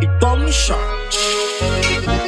e tome shot.